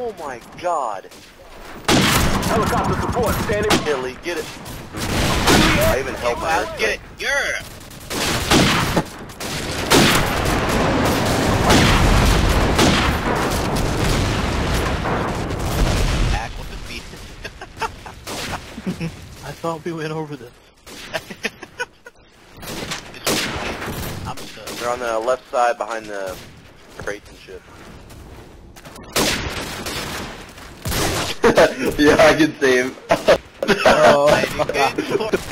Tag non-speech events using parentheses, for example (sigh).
Oh my god. Helicopter support standing. Billy, get it. I even my Wow, get it. Yeah. Back with the feet. (laughs) I thought we went over this. (laughs) I'm stuck. They're on the left side behind the crates and shit. (laughs) yeah, I can save. Oh. (laughs)